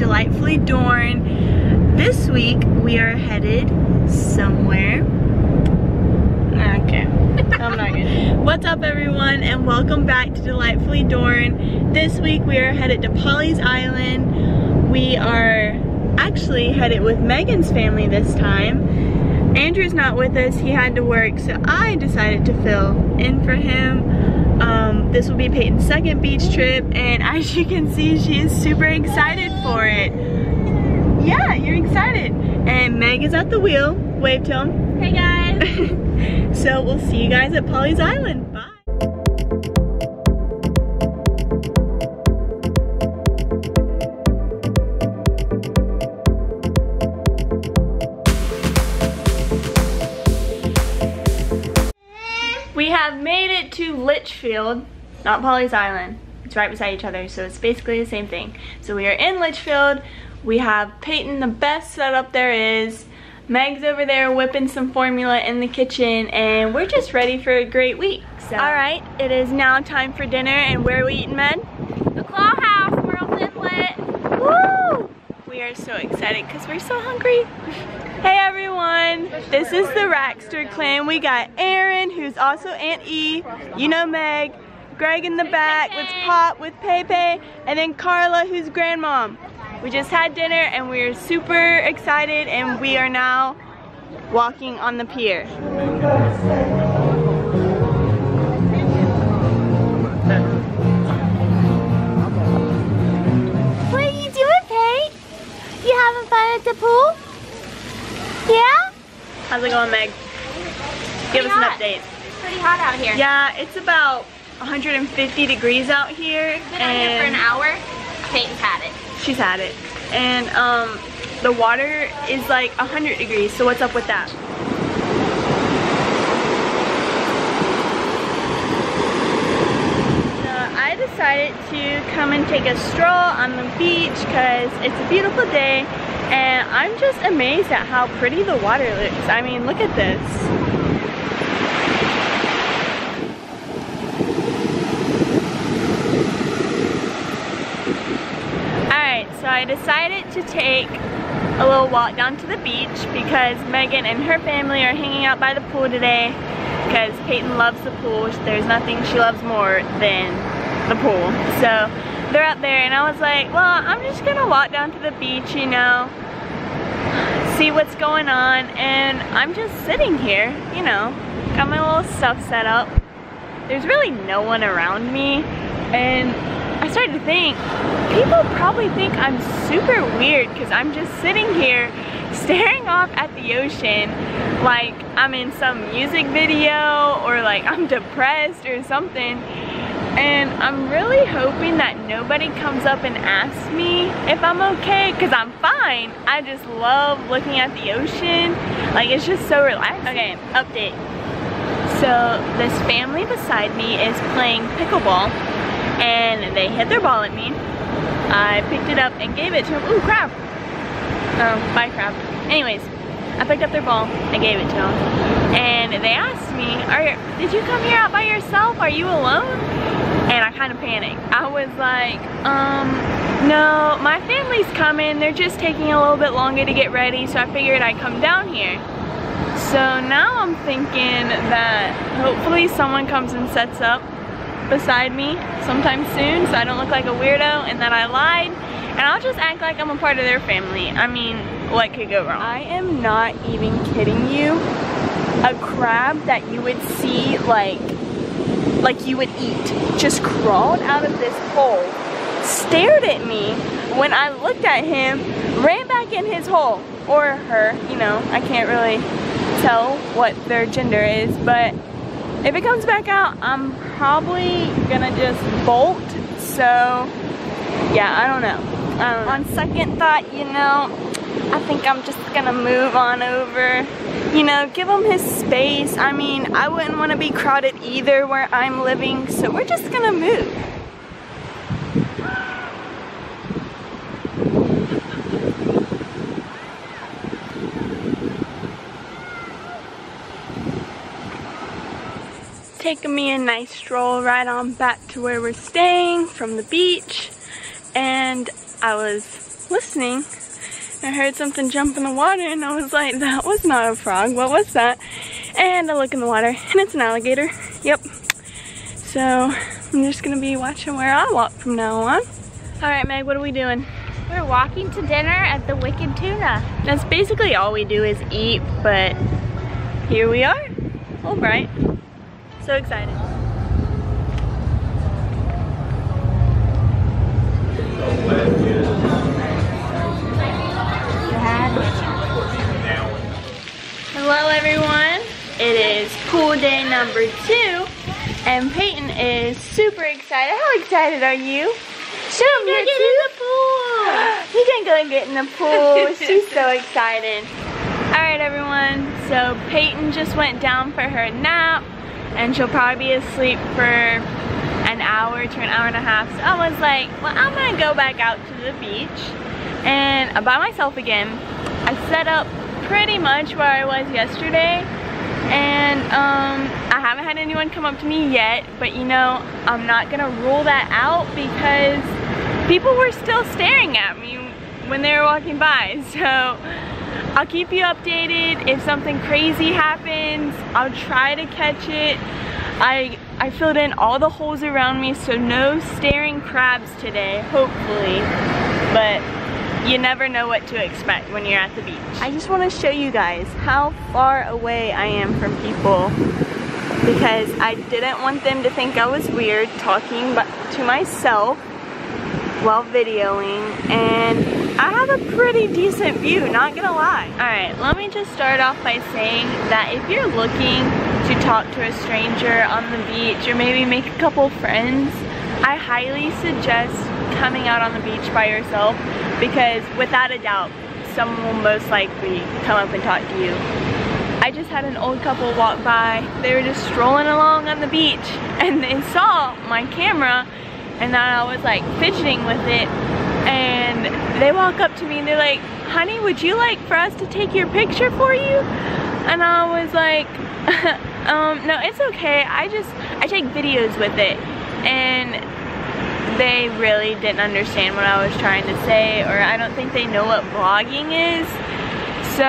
Delightfully Dorn. This week we are headed somewhere. Okay, I'm not good. What's up everyone and welcome back to Delightfully Dorn. This week we are headed to Pawleys Island. We are actually headed with Megan's family this time. Andrew's not with us, he had to work, so I decided to fill in for him. This will be Peyton's second beach trip, and as you can see, she is super excited for it. Yeah, you're excited. And Meg is at the wheel. Wave to him. Hey guys. so we'll see you guys at Pawleys Island. Bye. We have made it to Litchfield, not Pawleys Island. It's right beside each other, so it's basically the same thing. So we are in Litchfield. We have Peyton, the best setup there is. Meg's over there whipping some formula in the kitchen, and we're just ready for a great week. So. All right, it is now time for dinner, and where are we eating, Med? The Claw House, Murrells Inlet. Woo! We are so excited because we're so hungry. Hey everyone, this is the Rackster clan. We got Aaron, who's also Aunt E, you know Meg, Greg in the back with Pop, with Pepe, and then Carla, who's grandmom. We just had dinner and we're super excited and we are now walking on the pier. What are you doing, Pate? You having fun at the pool? Yeah? How's it going, Meg? Give us an hot. update. It's pretty hot out here. Yeah, it's about 150 degrees out here. Been out here for an hour. Peyton's had it. She's had it. And um, the water is like 100 degrees, so what's up with that? So I decided to come and take a stroll on the beach because it's a beautiful day and I'm just amazed at how pretty the water looks. I mean, look at this. Alright, so I decided to take a little walk down to the beach because Megan and her family are hanging out by the pool today because Peyton loves the pool. There's nothing she loves more than the pool. So they're out there and I was like, well, I'm just gonna walk down to the beach, you know, see what's going on and I'm just sitting here, you know, got my little stuff set up. There's really no one around me and I started to think, people probably think I'm super weird because I'm just sitting here staring off at the ocean like I'm in some music video or like I'm depressed or something. And I'm really hoping that nobody comes up and asks me if I'm okay because I'm fine. I just love looking at the ocean. Like it's just so relaxing. Okay, update. So this family beside me is playing pickleball and they hit their ball at me. I picked it up and gave it to them. Ooh, crab. Um, bye crab. Anyways, I picked up their ball and gave it to them. And they asked me, Are did you come here out by yourself? Are you alone? And I kind of panicked. I was like, um, no, my family's coming. They're just taking a little bit longer to get ready, so I figured I'd come down here. So now I'm thinking that hopefully someone comes and sets up beside me sometime soon so I don't look like a weirdo and that I lied and I'll just act like I'm a part of their family. I mean, what could go wrong? I am not even kidding you. A crab that you would see like, like you would eat just crawled out of this hole, stared at me when I looked at him, ran back in his hole, or her, you know, I can't really tell what their gender is, but if it comes back out, I'm probably gonna just bolt. So, yeah, I don't know. On second thought, you know, I think I'm just gonna move on over. You know, give him his space. I mean, I wouldn't want to be crowded either where I'm living, so we're just gonna move. Taking me a nice stroll right on back to where we're staying from the beach and I was listening. I heard something jump in the water and I was like, that was not a frog. What was that? And I look in the water and it's an alligator. Yep. So I'm just gonna be watching where I walk from now on. All right, Meg, what are we doing? We're walking to dinner at the Wicked Tuna. That's basically all we do is eat, but here we are. All right. So excited. Hello everyone. It is pool day number two and Peyton is super excited. How excited are you? Show You're your getting in the pool. you can go and get in the pool. She's so excited. All right, everyone. So Peyton just went down for her nap, and she'll probably be asleep for an hour to an hour and a half. So I was like, well, I'm gonna go back out to the beach, and by myself again. I set up pretty much where I was yesterday, and um, I haven't had anyone come up to me yet, but you know, I'm not gonna rule that out because people were still staring at me when they were walking by. So I'll keep you updated. If something crazy happens, I'll try to catch it. I, I filled in all the holes around me, so no staring crabs today, hopefully. But you never know what to expect when you're at the beach. I just want to show you guys how far away I am from people because I didn't want them to think I was weird talking to myself while videoing and I have a pretty decent view, not gonna lie. Alright, let me just start off by saying that if you're looking to talk to a stranger on the beach or maybe make a couple friends, I highly suggest coming out on the beach by yourself because without a doubt, someone will most likely come up and talk to you. I just had an old couple walk by. They were just strolling along on the beach and they saw my camera and then I was like fidgeting with it they walk up to me and they're like, honey, would you like for us to take your picture for you? And I was like, um, no, it's okay. I just, I take videos with it. And they really didn't understand what I was trying to say or I don't think they know what vlogging is. So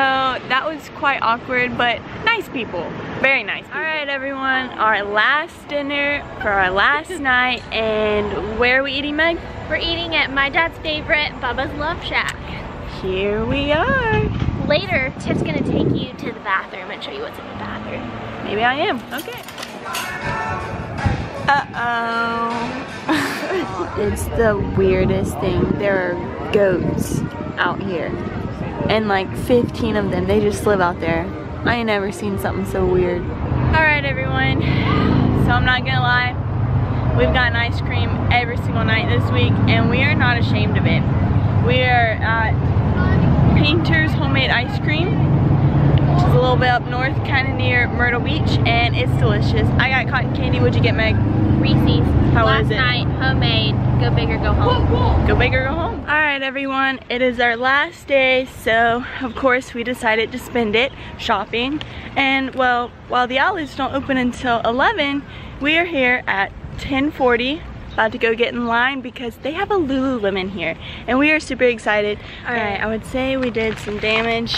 that was quite awkward, but nice people. Very nice. All right, everyone, our last dinner for our last night, and where are we eating, Meg? We're eating at my dad's favorite, Bubba's Love Shack. Here we are. Later, Tiff's gonna take you to the bathroom and show you what's in the bathroom. Maybe I am, okay. Uh-oh. it's the weirdest thing. There are goats out here. And like 15 of them, they just live out there. I ain't never seen something so weird. All right, everyone. So I'm not gonna lie. We've gotten ice cream single night this week, and we are not ashamed of it. We are at Painter's Homemade Ice Cream, which is a little bit up north, kind of near Myrtle Beach, and it's delicious. I got cotton candy. What'd you get, Meg? Reese's. How Last is it? night, homemade. Go big or go home. Go big or go home. All right, everyone, it is our last day, so of course we decided to spend it shopping. And well, while the outlets don't open until 11, we are here at 1040 about to go get in line because they have a Lululemon here and we are super excited. All right, I would say we did some damage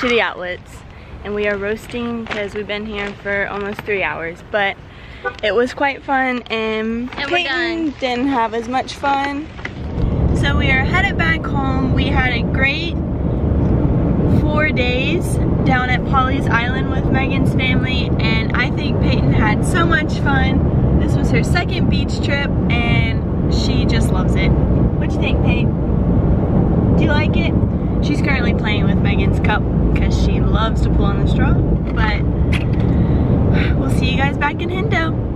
to the outlets and we are roasting because we've been here for almost three hours, but it was quite fun and, And Peyton didn't have as much fun. So we are headed back home. We had a great four days down at Pawleys Island with Megan's family and I think Peyton had so much fun. Was her second beach trip and she just loves it. What do you think, Peyton? Do you like it? She's currently playing with Megan's cup because she loves to pull on the straw, but we'll see you guys back in Hindo.